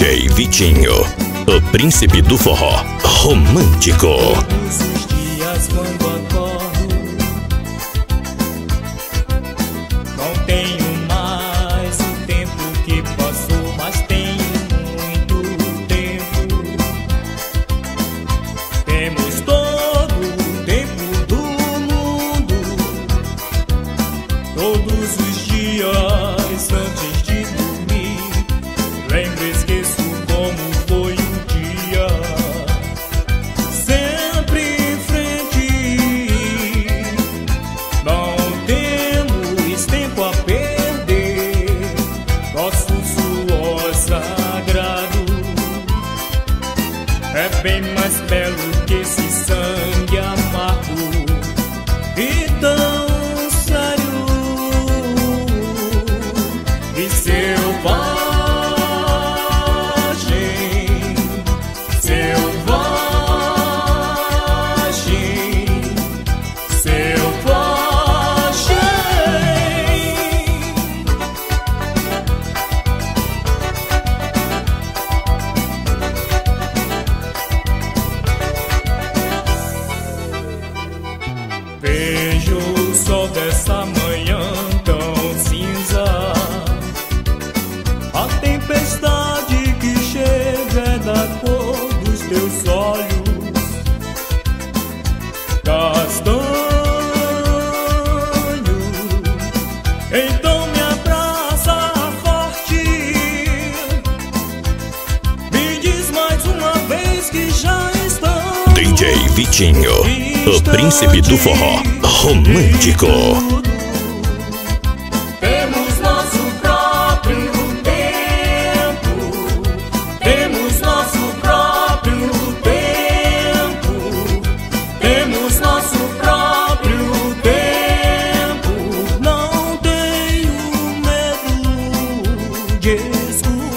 J Vitinho, o príncipe do forró romântico. nosso suor sagrado. É bem mais belo nessa manhã tão cinza. A tempestade que chega é da cor dos teus olhos, castanho. Então DJ Vitinho, o príncipe do forró romântico. Temos nosso próprio tempo. Temos nosso próprio tempo. Temos nosso próprio tempo. Não tenho medo de escutar.